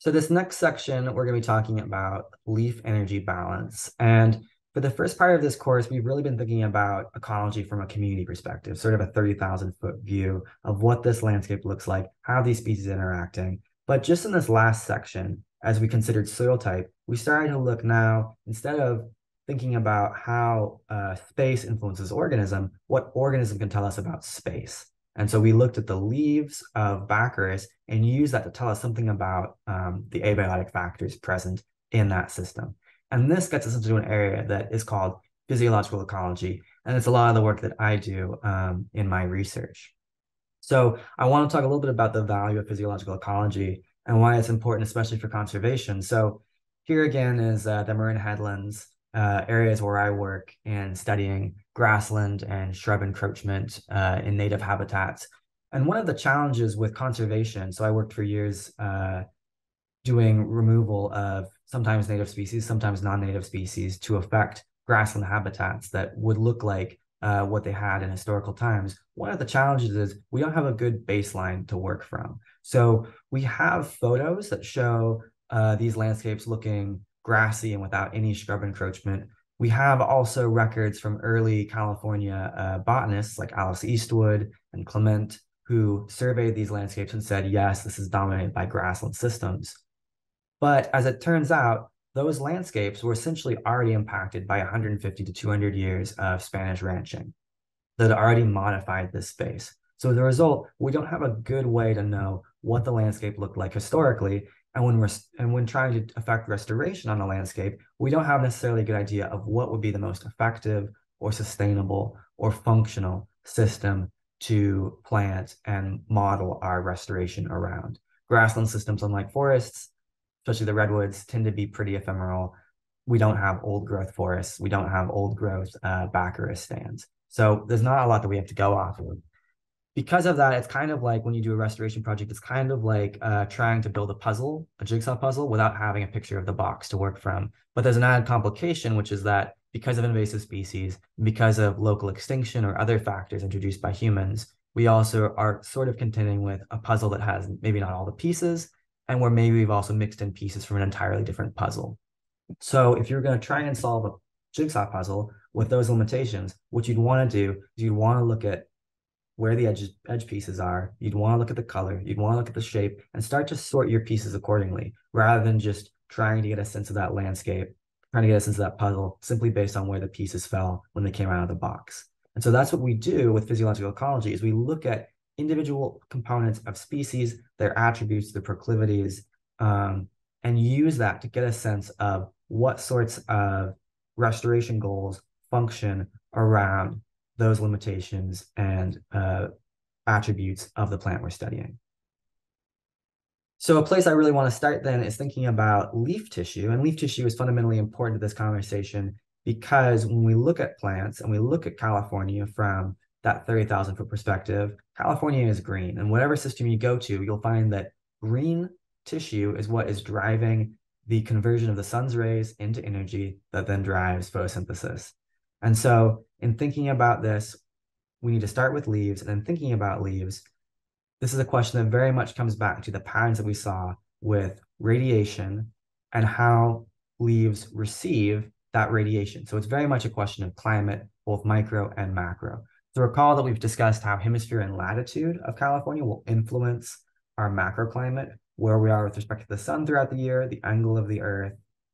So this next section, we're going to be talking about leaf energy balance. And for the first part of this course, we've really been thinking about ecology from a community perspective, sort of a 30,000 foot view of what this landscape looks like, how these species are interacting. But just in this last section, as we considered soil type, we started to look now, instead of thinking about how uh, space influences organism, what organism can tell us about space. And so we looked at the leaves of Baccharis and used that to tell us something about um, the abiotic factors present in that system. And this gets us into an area that is called physiological ecology. And it's a lot of the work that I do um, in my research. So I want to talk a little bit about the value of physiological ecology and why it's important, especially for conservation. So here again is uh, the Marin Headlands, uh, areas where I work in studying grassland and shrub encroachment uh, in native habitats. And one of the challenges with conservation, so I worked for years uh, doing removal of sometimes native species, sometimes non-native species to affect grassland habitats that would look like uh, what they had in historical times. One of the challenges is we don't have a good baseline to work from. So we have photos that show uh, these landscapes looking grassy and without any scrub encroachment. We have also records from early California uh, botanists like Alice Eastwood and Clement who surveyed these landscapes and said, yes, this is dominated by grassland systems. But as it turns out, those landscapes were essentially already impacted by 150 to 200 years of Spanish ranching that already modified this space. So as a result, we don't have a good way to know what the landscape looked like historically. And when we're and when trying to affect restoration on a landscape, we don't have necessarily a good idea of what would be the most effective or sustainable or functional system to plant and model our restoration around. Grassland systems, unlike forests, especially the redwoods, tend to be pretty ephemeral. We don't have old growth forests. We don't have old growth uh, stands. So there's not a lot that we have to go off of. Because of that, it's kind of like when you do a restoration project, it's kind of like uh, trying to build a puzzle, a jigsaw puzzle, without having a picture of the box to work from. But there's an added complication, which is that because of invasive species, because of local extinction or other factors introduced by humans, we also are sort of contending with a puzzle that has maybe not all the pieces, and where maybe we've also mixed in pieces from an entirely different puzzle. So if you're going to try and solve a jigsaw puzzle with those limitations, what you'd want to do is you'd want to look at where the edge, edge pieces are. You'd want to look at the color. You'd want to look at the shape and start to sort your pieces accordingly rather than just trying to get a sense of that landscape, trying to get a sense of that puzzle simply based on where the pieces fell when they came out of the box. And so that's what we do with physiological ecology is we look at individual components of species, their attributes, their proclivities, um, and use that to get a sense of what sorts of restoration goals function around those limitations and uh, attributes of the plant we're studying. So a place I really want to start then is thinking about leaf tissue. And leaf tissue is fundamentally important to this conversation because when we look at plants and we look at California from that 30,000 foot perspective, California is green. And whatever system you go to, you'll find that green tissue is what is driving the conversion of the sun's rays into energy that then drives photosynthesis. And so, in thinking about this, we need to start with leaves. And then thinking about leaves, this is a question that very much comes back to the patterns that we saw with radiation and how leaves receive that radiation. So, it's very much a question of climate, both micro and macro. So recall that we've discussed how hemisphere and latitude of California will influence our macroclimate, where we are with respect to the sun throughout the year, the angle of the earth,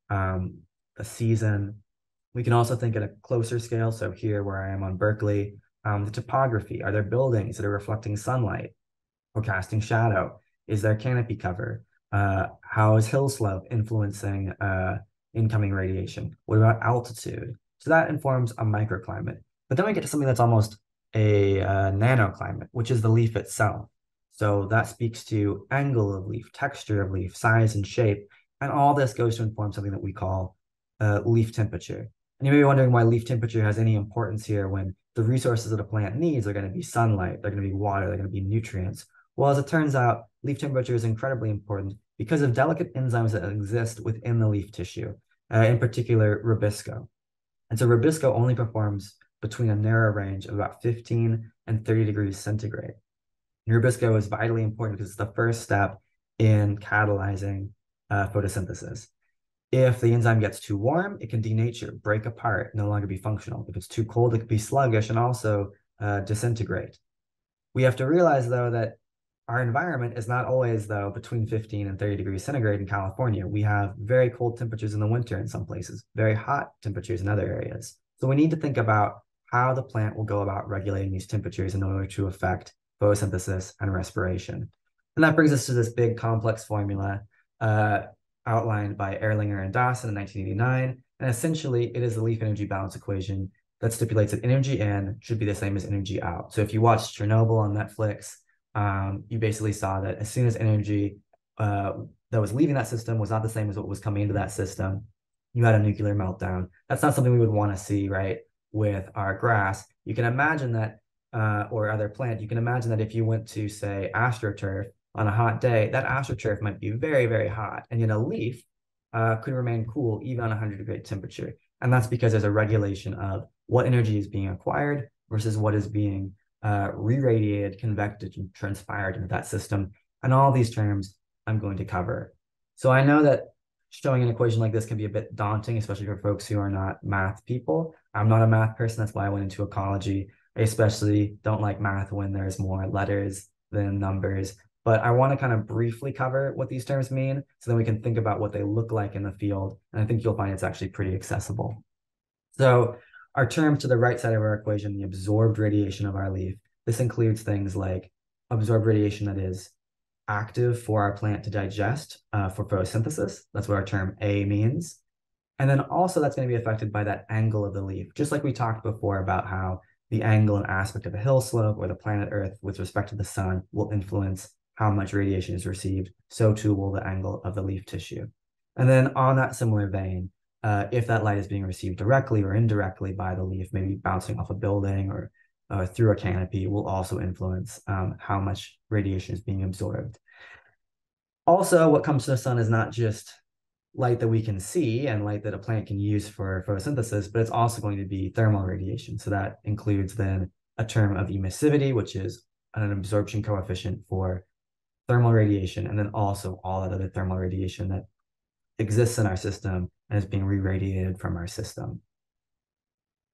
um, the season. We can also think at a closer scale. So here where I am on Berkeley, um, the topography, are there buildings that are reflecting sunlight or casting shadow? Is there canopy cover? Uh, how is hill slope influencing uh, incoming radiation? What about altitude? So that informs a microclimate. But then we get to something that's almost a uh, nanoclimate, which is the leaf itself. So that speaks to angle of leaf, texture of leaf, size and shape. And all this goes to inform something that we call uh, leaf temperature. And you may be wondering why leaf temperature has any importance here when the resources that a plant needs are going to be sunlight, they're going to be water, they're going to be nutrients. Well, as it turns out, leaf temperature is incredibly important because of delicate enzymes that exist within the leaf tissue, uh, in particular, rubisco. And so rubisco only performs between a narrow range of about 15 and 30 degrees centigrade. Rubisco is vitally important because it's the first step in catalyzing uh, photosynthesis. If the enzyme gets too warm, it can denature, break apart, no longer be functional. If it's too cold, it can be sluggish and also uh, disintegrate. We have to realize, though, that our environment is not always, though, between 15 and 30 degrees centigrade in California. We have very cold temperatures in the winter in some places, very hot temperatures in other areas. So we need to think about how the plant will go about regulating these temperatures in order to affect photosynthesis and respiration. And that brings us to this big complex formula uh, outlined by Ehleringer and Dawson in 1989. And essentially, it is the leaf energy balance equation that stipulates that energy in should be the same as energy out. So if you watched Chernobyl on Netflix, um, you basically saw that as soon as energy uh, that was leaving that system was not the same as what was coming into that system, you had a nuclear meltdown. That's not something we would want to see, right? With our grass, you can imagine that, uh, or other plant, you can imagine that if you went to, say, AstroTurf on a hot day, that astroturf might be very, very hot. And yet a leaf uh, could remain cool even on 100 degree temperature. And that's because there's a regulation of what energy is being acquired versus what is being uh, re-radiated, convected, and transpired into that system. And all these terms I'm going to cover. So I know that showing an equation like this can be a bit daunting, especially for folks who are not math people. I'm not a math person. That's why I went into ecology. I especially don't like math when there's more letters than numbers but I want to kind of briefly cover what these terms mean so then we can think about what they look like in the field. And I think you'll find it's actually pretty accessible. So our terms to the right side of our equation, the absorbed radiation of our leaf, this includes things like absorbed radiation that is active for our plant to digest uh, for photosynthesis. That's what our term A means. And then also that's going to be affected by that angle of the leaf, just like we talked before about how the angle and aspect of a hill slope or the planet Earth with respect to the sun will influence how much radiation is received, so too will the angle of the leaf tissue. And then on that similar vein, uh, if that light is being received directly or indirectly by the leaf, maybe bouncing off a building or uh, through a canopy, will also influence um, how much radiation is being absorbed. Also, what comes to the sun is not just light that we can see and light that a plant can use for photosynthesis, but it's also going to be thermal radiation. So that includes then a term of emissivity, which is an absorption coefficient for thermal radiation, and then also all that other thermal radiation that exists in our system and is being re-radiated from our system.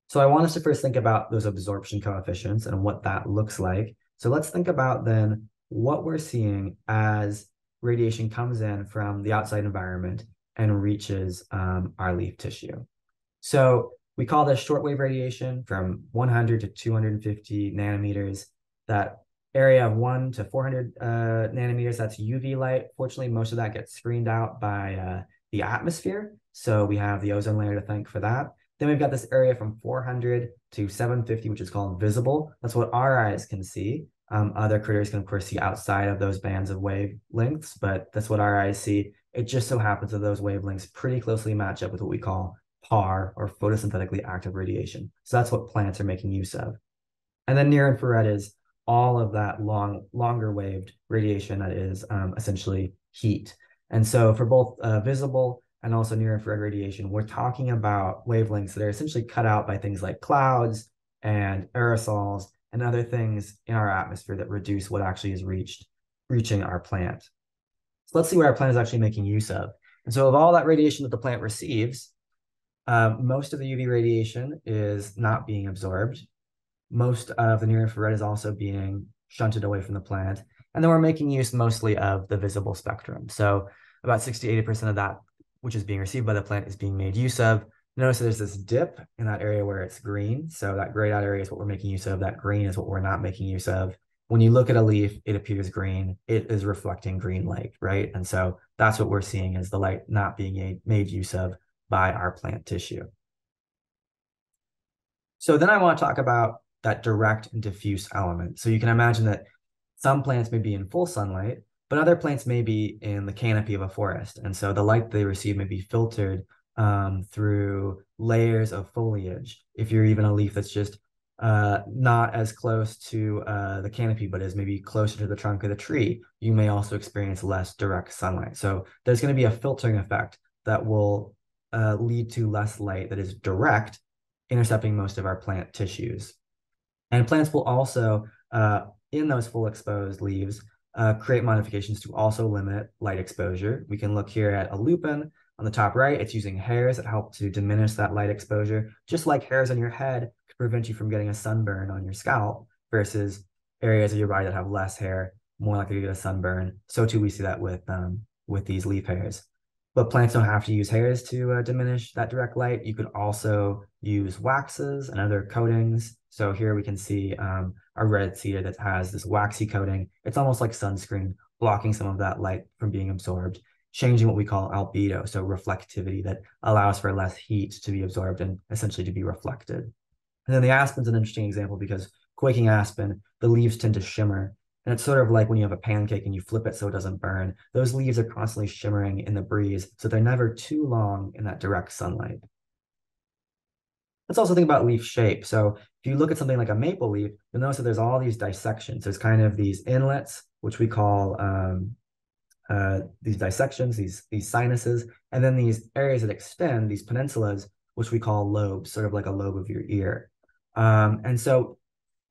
So I want us to first think about those absorption coefficients and what that looks like. So let's think about then what we're seeing as radiation comes in from the outside environment and reaches um, our leaf tissue. So we call this shortwave radiation from 100 to 250 nanometers that area of one to 400 uh, nanometers, that's UV light. Fortunately, most of that gets screened out by uh, the atmosphere. So we have the ozone layer to thank for that. Then we've got this area from 400 to 750, which is called visible. That's what our eyes can see. Um, other critters can, of course, see outside of those bands of wavelengths, but that's what our eyes see. It just so happens that those wavelengths pretty closely match up with what we call PAR or photosynthetically active radiation. So that's what plants are making use of. And then near infrared is all of that long, longer waved radiation that is um, essentially heat. And so for both uh, visible and also near infrared radiation, we're talking about wavelengths that are essentially cut out by things like clouds and aerosols and other things in our atmosphere that reduce what actually is reached, reaching our plant. So let's see what our plant is actually making use of. And so of all that radiation that the plant receives, uh, most of the UV radiation is not being absorbed most of the near infrared is also being shunted away from the plant. And then we're making use mostly of the visible spectrum. So about 60 80% of that, which is being received by the plant, is being made use of. Notice there's this dip in that area where it's green. So that grayed out area is what we're making use of. That green is what we're not making use of. When you look at a leaf, it appears green. It is reflecting green light, right? And so that's what we're seeing is the light not being made use of by our plant tissue. So then I want to talk about that direct and diffuse element. So you can imagine that some plants may be in full sunlight, but other plants may be in the canopy of a forest. And so the light they receive may be filtered um, through layers of foliage. If you're even a leaf that's just uh, not as close to uh, the canopy, but is maybe closer to the trunk of the tree, you may also experience less direct sunlight. So there's going to be a filtering effect that will uh, lead to less light that is direct, intercepting most of our plant tissues. And plants will also, uh, in those full exposed leaves, uh, create modifications to also limit light exposure. We can look here at a lupin on the top right. It's using hairs that help to diminish that light exposure, just like hairs on your head could prevent you from getting a sunburn on your scalp versus areas of your body that have less hair, more likely to get a sunburn. So too, we see that with um, with these leaf hairs. But plants don't have to use hairs to uh, diminish that direct light. You could also use waxes and other coatings. So here we can see um, a red cedar that has this waxy coating. It's almost like sunscreen, blocking some of that light from being absorbed, changing what we call albedo, so reflectivity that allows for less heat to be absorbed and essentially to be reflected. And then the aspen's an interesting example because quaking aspen, the leaves tend to shimmer and it's sort of like when you have a pancake and you flip it so it doesn't burn. Those leaves are constantly shimmering in the breeze, so they're never too long in that direct sunlight. Let's also think about leaf shape. So if you look at something like a maple leaf, you'll notice that there's all these dissections. There's kind of these inlets, which we call um, uh, these dissections, these, these sinuses, and then these areas that extend, these peninsulas, which we call lobes, sort of like a lobe of your ear. Um, and so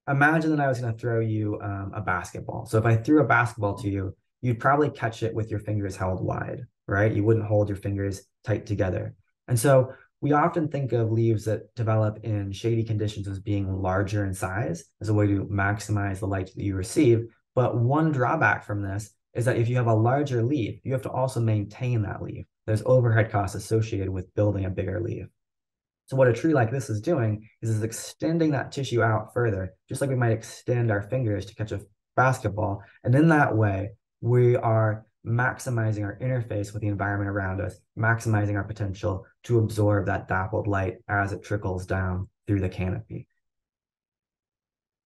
imagine that I was going to throw you um, a basketball. So if I threw a basketball to you, you'd probably catch it with your fingers held wide, right? You wouldn't hold your fingers tight together. And so we often think of leaves that develop in shady conditions as being larger in size as a way to maximize the light that you receive. But one drawback from this is that if you have a larger leaf, you have to also maintain that leaf. There's overhead costs associated with building a bigger leaf. So what a tree like this is doing is extending that tissue out further, just like we might extend our fingers to catch a basketball. And in that way, we are maximizing our interface with the environment around us, maximizing our potential to absorb that dappled light as it trickles down through the canopy.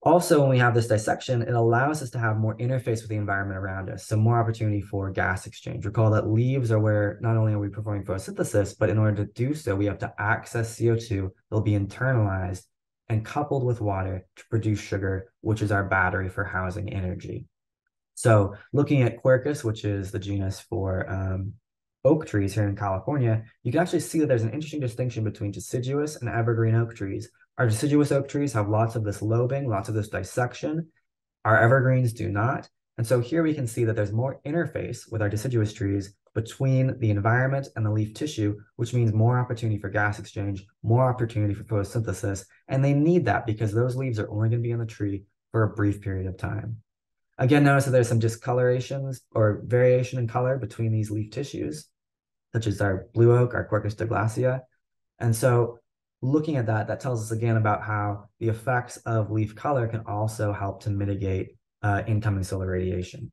Also, when we have this dissection, it allows us to have more interface with the environment around us, so more opportunity for gas exchange. Recall that leaves are where not only are we performing photosynthesis, but in order to do so, we have to access CO2 that'll be internalized and coupled with water to produce sugar, which is our battery for housing energy. So looking at Quercus, which is the genus for um, oak trees here in California, you can actually see that there's an interesting distinction between deciduous and evergreen oak trees our deciduous oak trees have lots of this lobing, lots of this dissection. Our evergreens do not. And so here we can see that there's more interface with our deciduous trees between the environment and the leaf tissue, which means more opportunity for gas exchange, more opportunity for photosynthesis. And they need that because those leaves are only going to be in the tree for a brief period of time. Again, notice that there's some discolorations or variation in color between these leaf tissues, such as our blue oak, our Quercus douglasii. And so looking at that, that tells us again about how the effects of leaf color can also help to mitigate uh, incoming solar radiation.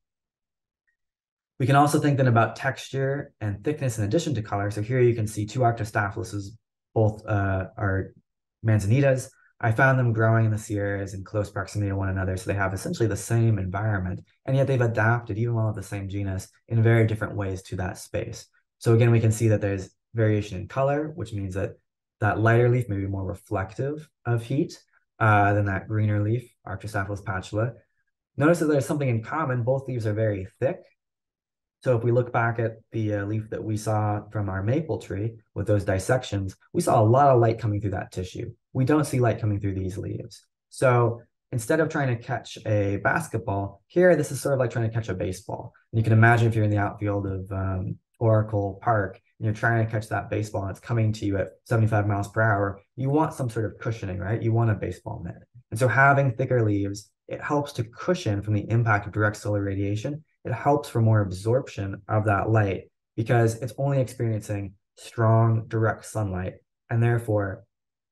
We can also think then about texture and thickness in addition to color. So here you can see two Arctostaphyluses, both uh, are manzanitas. I found them growing in the Sierras in close proximity to one another. So they have essentially the same environment, and yet they've adapted, even while of the same genus, in very different ways to that space. So again, we can see that there's variation in color, which means that that lighter leaf may be more reflective of heat uh, than that greener leaf, Arctostaphylos patula. Notice that there's something in common. Both leaves are very thick. So if we look back at the uh, leaf that we saw from our maple tree with those dissections, we saw a lot of light coming through that tissue. We don't see light coming through these leaves. So instead of trying to catch a basketball, here this is sort of like trying to catch a baseball. And you can imagine if you're in the outfield of um, Oracle Park and you're trying to catch that baseball and it's coming to you at 75 miles per hour, you want some sort of cushioning, right? You want a baseball mitt. And so having thicker leaves, it helps to cushion from the impact of direct solar radiation. It helps for more absorption of that light because it's only experiencing strong direct sunlight. And therefore,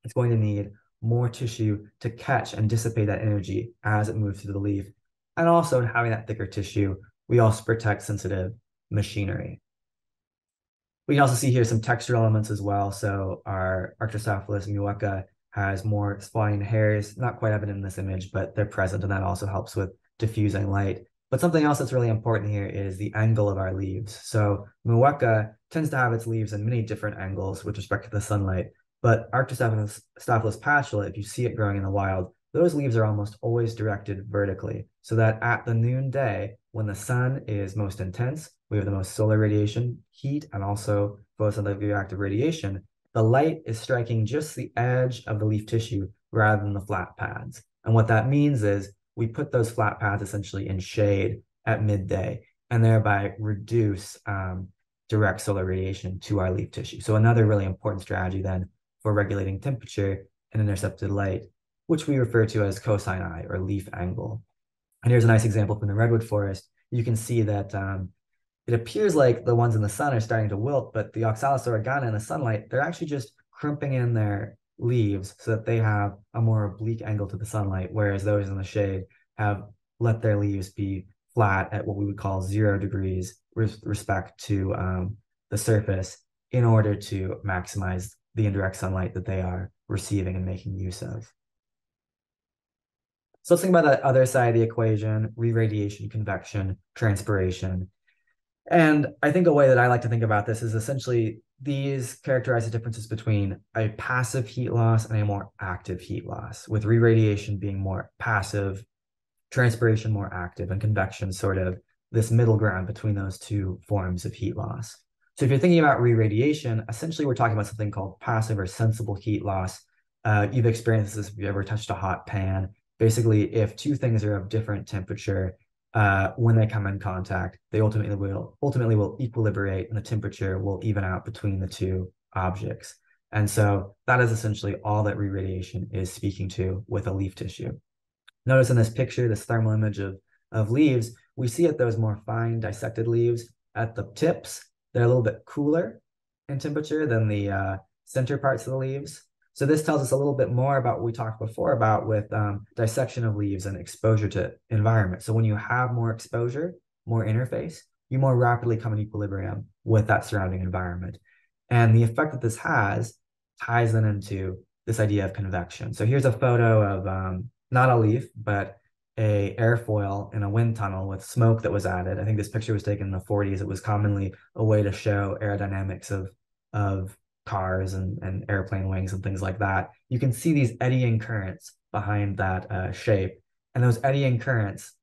it's going to need more tissue to catch and dissipate that energy as it moves through the leaf. And also in having that thicker tissue, we also protect sensitive machinery. We can also see here some texture elements as well. So our Arctostaphylos mewukka has more spawning hairs, not quite evident in this image, but they're present, and that also helps with diffusing light. But something else that's really important here is the angle of our leaves. So mueca tends to have its leaves in many different angles with respect to the sunlight, but Arctostaphylos patula, if you see it growing in the wild, those leaves are almost always directed vertically, so that at the noonday, when the sun is most intense, we have the most solar radiation, heat, and also photosynthetic active radiation. The light is striking just the edge of the leaf tissue rather than the flat pads. And what that means is we put those flat pads essentially in shade at midday and thereby reduce um, direct solar radiation to our leaf tissue. So another really important strategy then for regulating temperature and intercepted light, which we refer to as cosine I or leaf angle. And here's a nice example from the redwood forest. You can see that um, it appears like the ones in the sun are starting to wilt, but the Oxalis oregana in the sunlight, they're actually just crimping in their leaves so that they have a more oblique angle to the sunlight, whereas those in the shade have let their leaves be flat at what we would call zero degrees with respect to um, the surface in order to maximize the indirect sunlight that they are receiving and making use of. So let's think about that other side of the equation, re-radiation, convection, transpiration. And I think a way that I like to think about this is essentially these characterize the differences between a passive heat loss and a more active heat loss, with re-radiation being more passive, transpiration more active, and convection sort of this middle ground between those two forms of heat loss. So if you're thinking about re-radiation, essentially we're talking about something called passive or sensible heat loss. Uh, you've experienced this if you ever touched a hot pan. Basically, if two things are of different temperature, uh, when they come in contact, they ultimately will ultimately will equilibrate, and the temperature will even out between the two objects. And so that is essentially all that re-radiation is speaking to with a leaf tissue. Notice in this picture, this thermal image of, of leaves, we see at those more fine dissected leaves at the tips, they're a little bit cooler in temperature than the uh, center parts of the leaves. So this tells us a little bit more about what we talked before about with um, dissection of leaves and exposure to environment. So when you have more exposure, more interface, you more rapidly come in equilibrium with that surrounding environment. And the effect that this has ties then into this idea of convection. So here's a photo of um, not a leaf, but a airfoil in a wind tunnel with smoke that was added. I think this picture was taken in the 40s. It was commonly a way to show aerodynamics of of cars and, and airplane wings and things like that. You can see these eddying currents behind that uh, shape. And those eddying currents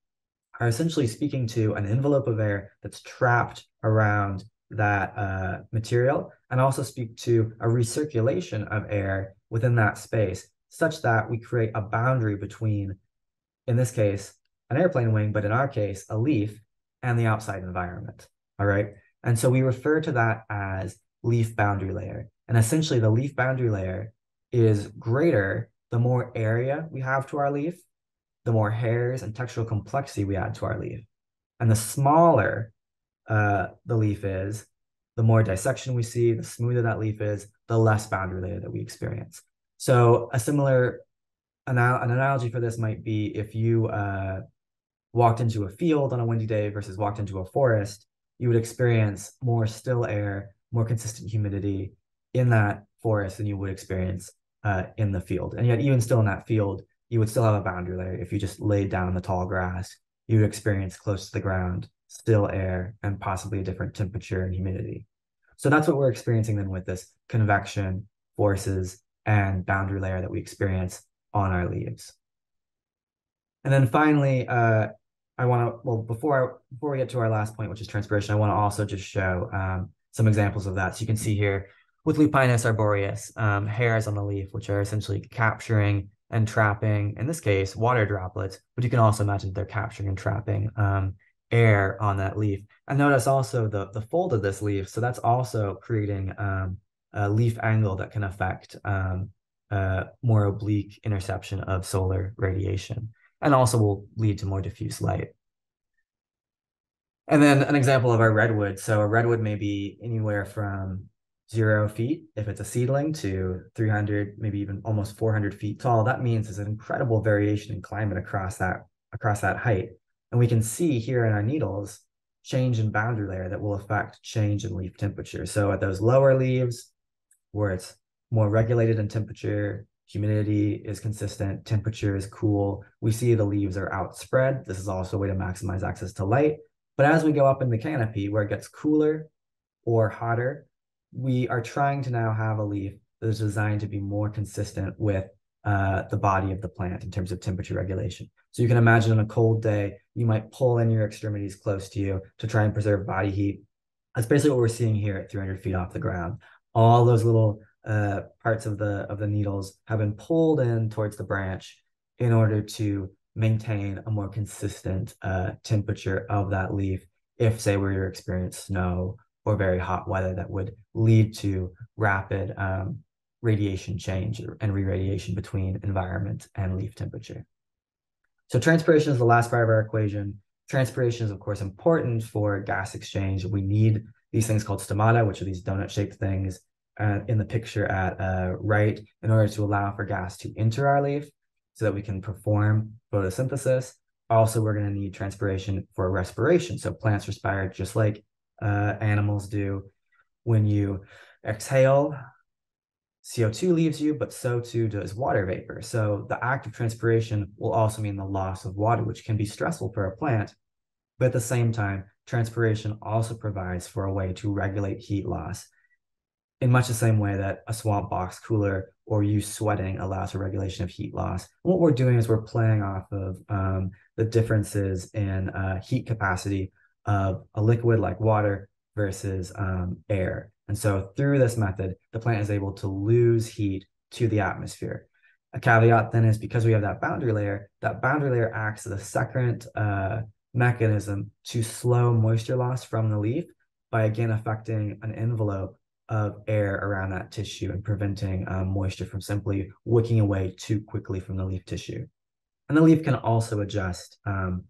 are essentially speaking to an envelope of air that's trapped around that uh, material and also speak to a recirculation of air within that space such that we create a boundary between in this case, an airplane wing, but in our case, a leaf and the outside environment. All right. And so we refer to that as leaf boundary layer. And essentially, the leaf boundary layer is greater the more area we have to our leaf, the more hairs and textural complexity we add to our leaf. And the smaller uh, the leaf is, the more dissection we see, the smoother that leaf is, the less boundary layer that we experience. So a similar an, an analogy for this might be if you uh, walked into a field on a windy day versus walked into a forest, you would experience more still air, more consistent humidity in that forest than you would experience uh, in the field. And yet, even still in that field, you would still have a boundary layer. If you just laid down in the tall grass, you would experience close to the ground still air and possibly a different temperature and humidity. So that's what we're experiencing then with this convection forces and boundary layer that we experience on our leaves. And then finally, uh, I want to, well, before, I, before we get to our last point, which is transpiration, I want to also just show um, some examples of that. So you can see here with Lupinus arboreus, um, hairs on the leaf, which are essentially capturing and trapping, in this case, water droplets, but you can also imagine they're capturing and trapping um, air on that leaf. And notice also the, the fold of this leaf. So that's also creating um, a leaf angle that can affect um, uh, more oblique interception of solar radiation and also will lead to more diffuse light. And then an example of our redwood. So a redwood may be anywhere from zero feet if it's a seedling to 300, maybe even almost 400 feet tall. That means there's an incredible variation in climate across that across that height. And we can see here in our needles change in boundary layer that will affect change in leaf temperature. So at those lower leaves, where it's more regulated in temperature, humidity is consistent, temperature is cool. We see the leaves are outspread. This is also a way to maximize access to light. But as we go up in the canopy where it gets cooler or hotter, we are trying to now have a leaf that is designed to be more consistent with uh, the body of the plant in terms of temperature regulation. So you can imagine on a cold day, you might pull in your extremities close to you to try and preserve body heat. That's basically what we're seeing here at 300 feet off the ground. All those little uh, parts of the of the needles have been pulled in towards the branch in order to maintain a more consistent uh, temperature of that leaf if, say, we were to experience snow or very hot weather that would lead to rapid um, radiation change and re-radiation between environment and leaf temperature. So transpiration is the last part of our equation. Transpiration is, of course, important for gas exchange. We need these things called stomata, which are these donut-shaped things uh, in the picture at uh, right, in order to allow for gas to enter our leaf so that we can perform photosynthesis. Also, we're going to need transpiration for respiration. So plants respire just like uh, animals do. When you exhale, CO2 leaves you, but so too does water vapor. So the act of transpiration will also mean the loss of water, which can be stressful for a plant. But at the same time, transpiration also provides for a way to regulate heat loss in much the same way that a swamp box cooler or you sweating allows for regulation of heat loss. And what we're doing is we're playing off of um, the differences in uh, heat capacity of a liquid like water versus um, air. And so through this method, the plant is able to lose heat to the atmosphere. A caveat then is because we have that boundary layer, that boundary layer acts as a second uh, mechanism to slow moisture loss from the leaf by again affecting an envelope of air around that tissue and preventing um, moisture from simply wicking away too quickly from the leaf tissue. And the leaf can also adjust um,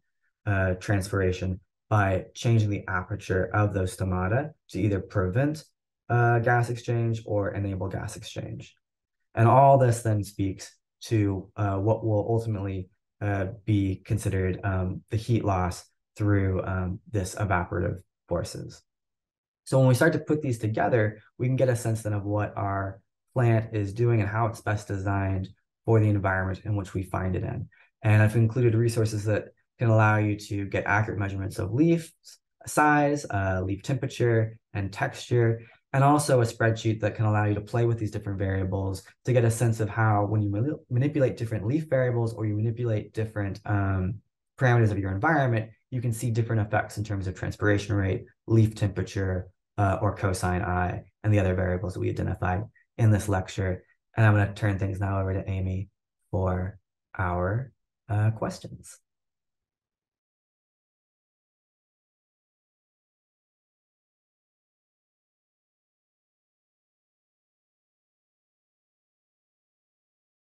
uh, transpiration by changing the aperture of those stomata to either prevent uh, gas exchange or enable gas exchange. And all this then speaks to uh, what will ultimately uh, be considered um, the heat loss through um, this evaporative forces. So when we start to put these together, we can get a sense then of what our plant is doing and how it's best designed for the environment in which we find it in. And I've included resources that can allow you to get accurate measurements of leaf size, uh, leaf temperature, and texture, and also a spreadsheet that can allow you to play with these different variables to get a sense of how when you manipulate different leaf variables or you manipulate different um, parameters of your environment, you can see different effects in terms of transpiration rate, leaf temperature, uh, or cosine i, and the other variables that we identified in this lecture. And I'm going to turn things now over to Amy for our uh, questions.